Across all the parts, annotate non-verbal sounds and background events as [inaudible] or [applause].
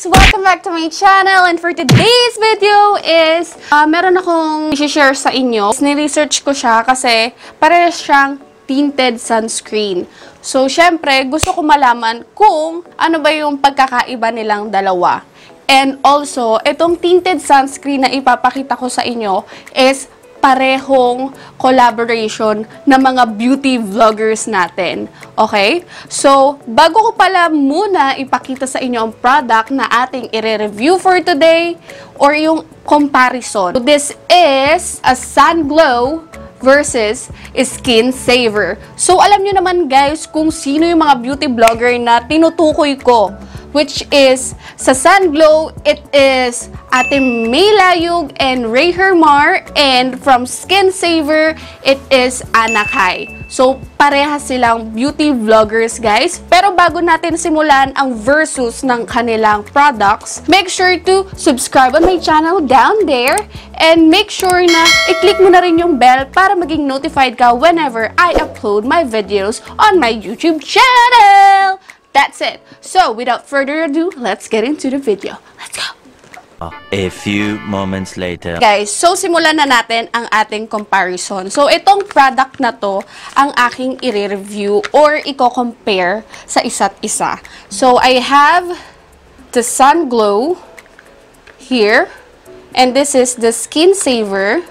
Welcome back to my channel and for today's video is uh, meron akong i-share sa inyo. Ni-research ko siya kasi parehas siyang tinted sunscreen. So, syempre, gusto ko malaman kung ano ba yung pagkakaiba nilang dalawa. And also, itong tinted sunscreen na ipapakita ko sa inyo is parehong collaboration ng mga beauty vloggers natin. Okay? So, bago ko pala muna ipakita sa inyo ang product na ating i-review for today or yung comparison. So, this is a Sun Glow versus Skin Saver. So, alam nyo naman guys kung sino yung mga beauty vlogger na tinutukoy ko which is sa Sun Glow, it is Ate May Layug and Ray Hermar and from Skin Saver, it is Anakay. So, parehas silang beauty vloggers, guys. Pero bago natin simulan ang versus ng kanilang products, make sure to subscribe on my channel down there and make sure na i-click mo na rin yung bell para maging notified ka whenever I upload my videos on my YouTube channel. That's it. So, without further ado, let's get into the video. Let's go! A few moments later. Guys, so simulan na natin ang ating comparison. So, itong product na to, ang aking i-review or i-compare sa isa't isa. So, I have the Sun Glow here. And this is the Skin Saver.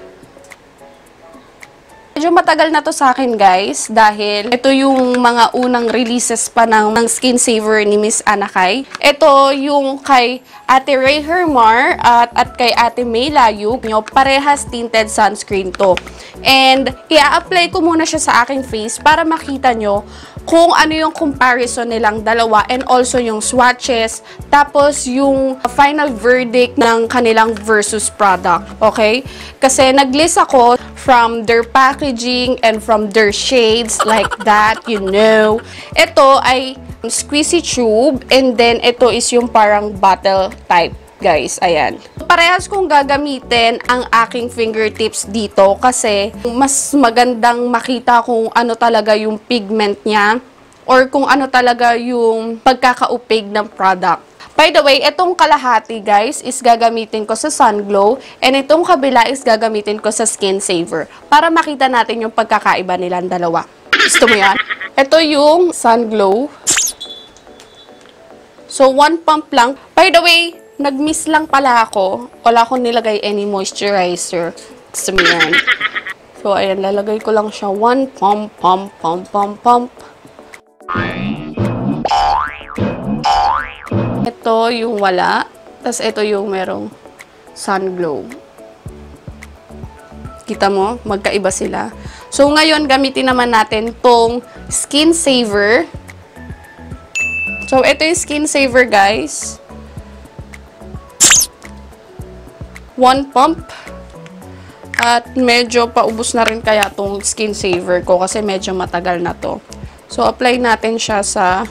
Medyo matagal na to sa akin guys dahil ito yung mga unang releases pa ng, ng Skin Saver ni Miss Anakay. Ito yung kay Ate Ray Hermar at, at kay Ate May Layug. Nyo, parehas tinted sunscreen to. And i-apply ko muna siya sa aking face para makita nyo kung ano yung comparison nilang dalawa and also yung swatches, tapos yung final verdict ng kanilang versus product, okay? Kasi nag-list ako from their packaging and from their shades like [laughs] that, you know. Ito ay squeezy tube and then ito is yung parang bottle type guys. Ayan. Parehas kong gagamitin ang aking fingertips dito kasi mas magandang makita kung ano talaga yung pigment niya or kung ano talaga yung pagkakaupig ng product. By the way, itong kalahati guys is gagamitin ko sa Sun Glow and itong kabila is gagamitin ko sa Skin Saver para makita natin yung pagkakaiba nilang dalawa. Gusto mo yan? Ito yung Sun Glow. So, one pump lang. By the way, nag-miss lang pala ako. Wala akong nilagay any moisturizer. Gusto mo yan? So, ayan, lalagay ko lang siya. One pump, pump, pump, pump, pump. Ito yung wala. Tapos ito yung merong sun glow. Kita mo? Magkaiba sila. So, ngayon, gamitin naman natin tong Skin Saver. So, ito yung Skin Saver, guys. One pump. At medyo paubos na rin kaya tong Skin Saver ko kasi medyo matagal na to. So, apply natin siya sa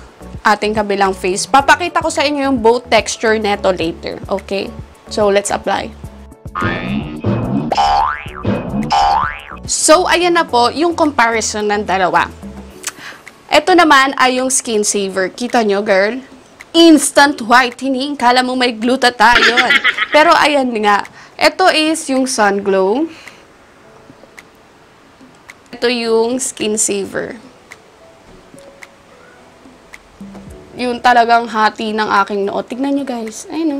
ating kabilang face. Papakita ko sa inyo yung both texture neto later. Okay? So, let's apply. So, ayan na po yung comparison ng dalawa. Ito naman ay yung Skin Saver. Kita nyo, girl? Instant whitening. Kala mo may glutathione. [laughs] Pero ayan nga. Ito is yung Sun Glow. Ito yung Skin Saver. Yung talagang hati ng aking noo. Tignan nyo guys. Ayun o.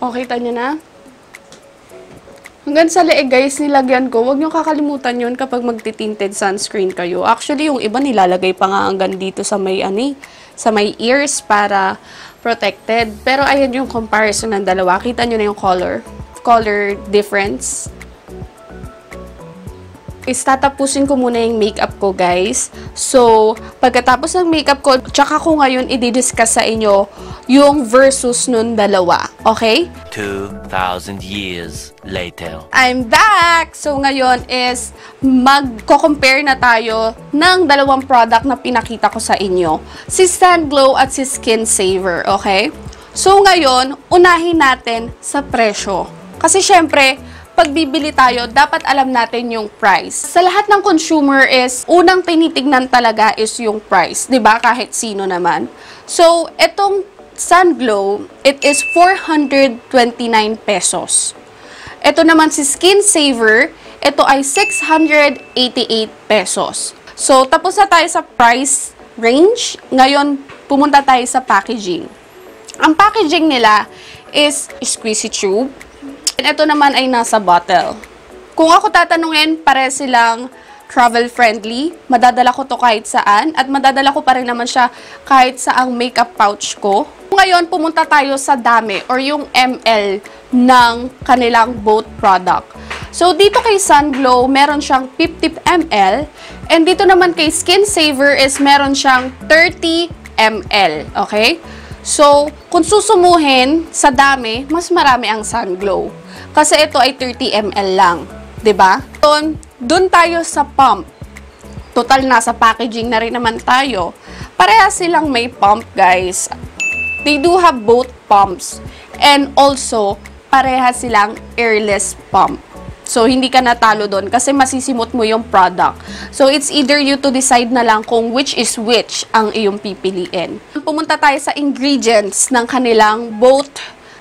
O, kita nyo na? Hanggang sa leeg guys, nilagyan ko. Huwag nyo kakalimutan yun kapag magtitinted sunscreen kayo. Actually, yung iba nilalagay pa nga hanggang dito sa may, ani, sa may ears para protected. Pero ayan yung comparison ng dalawa. Kita nyo na yung color. Color difference is tatapusin ko muna yung makeup ko, guys. So, pagkatapos ng makeup ko, tsaka ko ngayon i-discuss sa inyo yung versus nun dalawa. Okay? 2,000 years later. I'm back! So, ngayon is magko-compare na tayo ng dalawang product na pinakita ko sa inyo. Si Sun Glow at si Skin Saver, okay? So, ngayon, unahin natin sa presyo. Kasi, syempre, pag bibili tayo, dapat alam natin yung price. Sa lahat ng consumer is, unang tinitignan talaga is yung price. 'di ba Kahit sino naman. So, etong Sun Glow, it is 429 pesos. Ito naman si Skin Saver, ito ay 688 pesos. So, tapos na tayo sa price range. Ngayon, pumunta tayo sa packaging. Ang packaging nila is squeezy tube. And ito naman ay nasa bottle. Kung ako tatanungin, pare silang travel friendly. Madadala ko to kahit saan. At madadala ko pa rin naman siya kahit sa ang makeup pouch ko. Ngayon, pumunta tayo sa dami or yung ML ng kanilang both product. So, dito kay Sunglow, meron siyang 50 ml. And dito naman kay Skin Saver is meron siyang 30 ml. Okay? So, kung susumuhin sa dami, mas marami ang Sunglow. Kasi ito ay 30 ml lang. 'di ba? Doon, doon tayo sa pump. Total nasa packaging na rin naman tayo. Pareha silang may pump, guys. They do have both pumps. And also, pareha silang airless pump. So, hindi ka natalo doon kasi masisimot mo yung product. So, it's either you to decide na lang kung which is which ang iyong pipiliin. Pumunta tayo sa ingredients ng kanilang both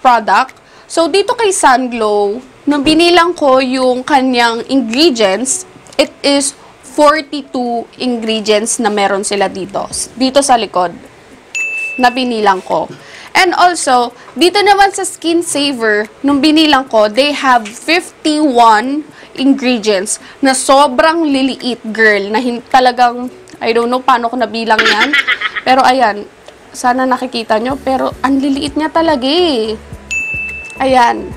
product. So, dito kay Sunglow, nung binilang ko yung kanyang ingredients, it is 42 ingredients na meron sila dito. Dito sa likod na binilang ko. And also, dito naman sa Skin Saver, nung binilang ko, they have 51 ingredients na sobrang liliit, girl, na talagang, I don't know paano ko nabilang yan. Pero ayan, sana nakikita nyo, pero ang liliit niya talaga eh. Ayan.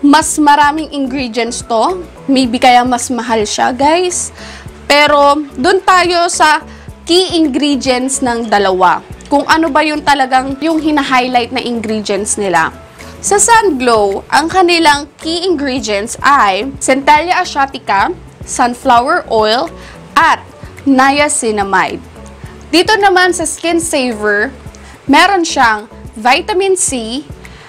Mas maraming ingredients to. Maybe kaya mas mahal siya, guys. Pero, dun tayo sa key ingredients ng dalawa. Kung ano ba yung talagang yung hina-highlight na ingredients nila. Sa Sunglow, ang kanilang key ingredients ay Centella asiatica, sunflower oil, at niacinamide. Dito naman sa Skin Saver, meron siyang vitamin C,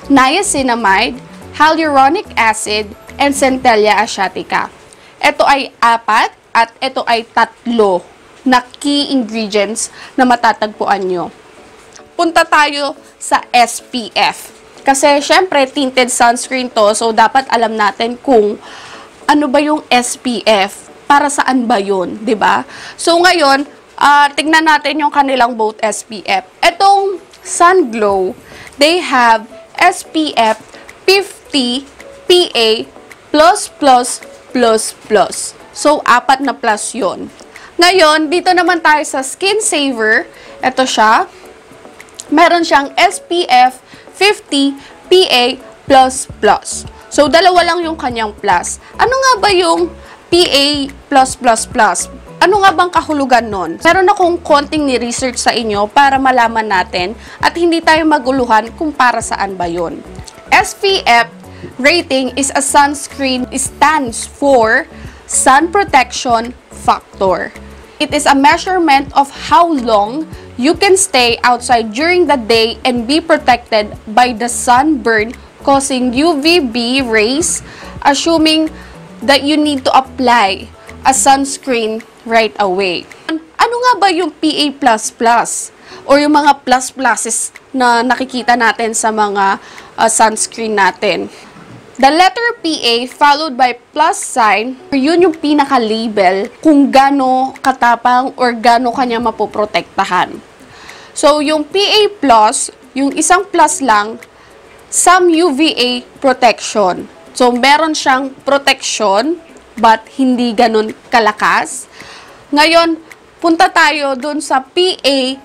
niacinamide, hyaluronic acid, and Centella asiatica. Ito ay apat at ito ay tatlo na key ingredients na matatagpuan nyo. Punta tayo sa SPF. Kasi syempre tinted sunscreen to, so dapat alam natin kung ano ba yung SPF, para saan ba yun, ba? So ngayon, ah, tignan natin yung kanilang both SPF. Etong Sun Glow, they have SPF 50 PA. So, apat na plus yon. Ngayon, dito naman tayo sa Skin Saver. Ito siya. Meron siyang SPF 50 PA. So, dalawa lang yung kanyang plus. Ano nga ba yung PA? Ano nga bang kahulugan nun? Meron akong konting ni-research sa inyo para malaman natin at hindi tayo maguluhan kung para saan ba yun. SPF rating is a sunscreen stands for sun protection factor. It is a measurement of how long you can stay outside during the day and be protected by the sunburn causing UVB rays, assuming that you need to apply a sunscreen right away. Ano nga ba yung PA++ or yung mga plus pluses na nakikita natin sa mga uh, sunscreen natin? The letter PA followed by plus sign, yun yung pinaka-label kung gano katapang or gano kanya mapoprotektahan. So, yung PA+, yung isang plus lang, some UVA protection. So, meron siyang protection, but hindi ganun kalakas. Ngayon, punta tayo dun sa PA++.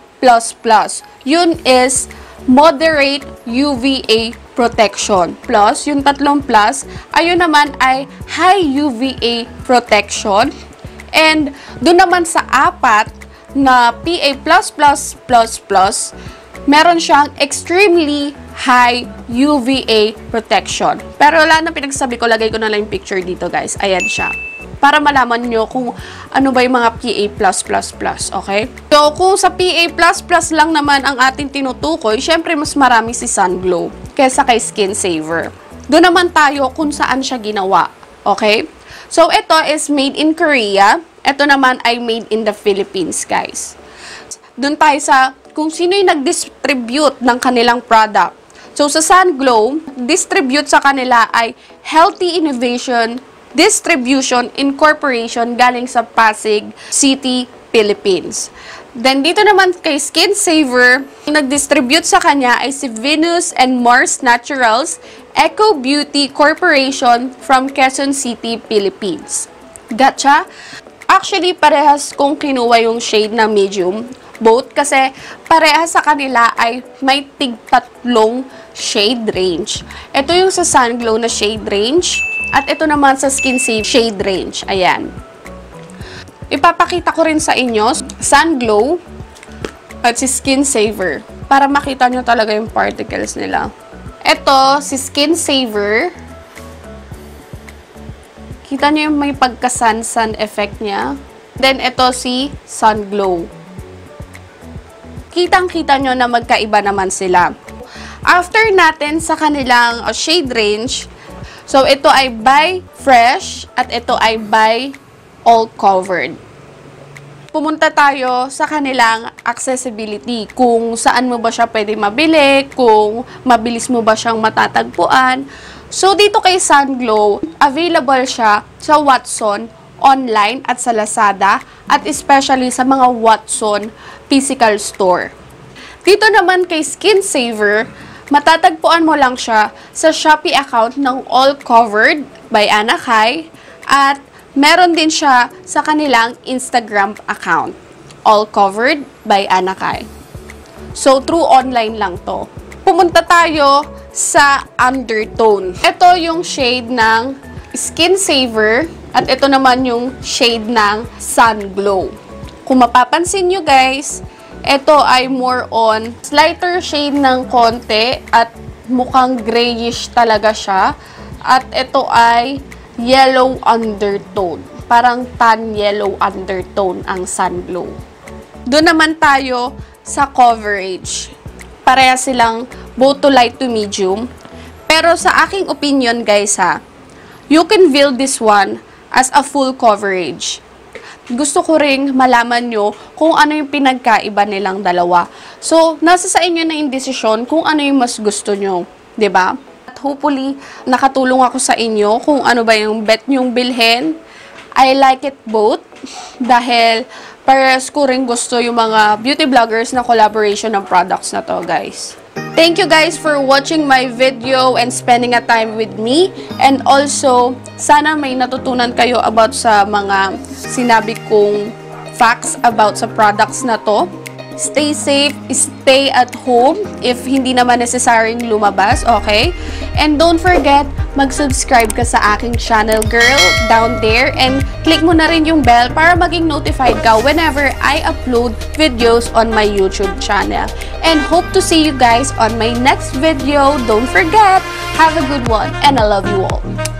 Yun is moderate UVA protection. Plus, yung tatlong plus, ayun naman ay high UVA protection. And doon naman sa apat na PA++++, meron siyang extremely high UVA protection. Pero wala na pinagsabi ko, lagay ko na lang yung picture dito guys. Ayan siya. Para malaman nyo kung ano ba yung mga PA+++, okay? So, kung sa PA++ lang naman ang ating tinutukoy, syempre mas marami si Sunglow kesa kay Skin Saver. Doon naman tayo kung saan siya ginawa, okay? So, ito is made in Korea. Ito naman ay made in the Philippines, guys. dun tayo sa kung sino yung nag-distribute ng kanilang product. So, sa Sun Glow, distribute sa kanila ay Healthy Innovation Distribution Incorporation galing sa Pasig City, Philippines. Then, dito naman kay Skin Saver, nag-distribute sa kanya ay si Venus and Mars Naturals Eco Beauty Corporation from Quezon City, Philippines. Gotcha? Actually, parehas kung kinuha yung shade na medium. Both kasi parehas sa kanila ay may tigtatlong shade range. Ito yung sa Sun Glow na shade range. At ito naman sa Skin Save shade range. Ayan. Ipapakita ko rin sa inyo, Sun Glow at si Skin Saver. Para makita nyo talaga yung particles nila. Ito, si Skin Saver. Kita nyo yung may pagka-sun-sun effect niya. Then, ito si Sun Glow. Kitang-kita nyo na magkaiba naman sila. After natin sa kanilang uh, shade range, so ito ay by fresh at ito ay by all covered. Pumunta tayo sa kanilang accessibility. Kung saan mo ba siya pwede mabili, kung mabilis mo ba siyang matatagpuan. So, dito kay Sunglow, available siya sa Watson, online at sa Lazada, at especially sa mga Watson physical store. Dito naman kay Skin Saver, matatagpuan mo lang siya sa Shopee account ng All Covered by Anna Kai at meron din siya sa kanilang Instagram account, All Covered by Anna Kai. So, through online lang to. Pumunta tayo sa undertone. Ito yung shade ng Skin Saver at ito naman yung shade ng Sun Glow. Kung mapapansin nyo guys, ito ay more on lighter shade ng konti at mukhang grayish talaga siya. At ito ay yellow undertone. Parang tan yellow undertone ang Sun Glow. Doon naman tayo sa coverage. Pareha silang both to light to medium. Pero sa aking opinion guys ha, you can build this one as a full coverage. Gusto ko ring malaman nyo kung ano yung pinagkaiba nilang dalawa. So, nasa sa inyo na yung desisyon kung ano yung mas gusto nyo. ba? At hopefully, nakatulong ako sa inyo kung ano ba yung bet nyong bilhin. I like it both dahil pares ko rin gusto yung mga beauty bloggers na collaboration ng products na to, guys. Thank you guys for watching my video and spending a time with me. And also, sana may natutunan kayo about sa mga sinabi kong facts about sa products na to. Stay safe, stay at home if hindi naman necessary lumabas, okay? And don't forget, mag-subscribe ka sa aking channel, girl, down there. And click mo na rin yung bell para maging notified ka whenever I upload videos on my YouTube channel. And hope to see you guys on my next video. Don't forget, have a good one and I love you all.